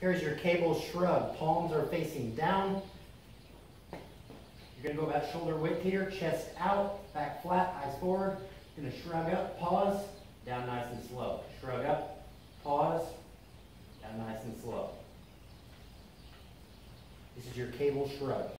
Here's your cable shrug. Palms are facing down. You're gonna go about shoulder width here, chest out, back flat, eyes forward. Gonna shrug up, pause, down nice and slow. Shrug up, pause, down nice and slow. This is your cable shrug.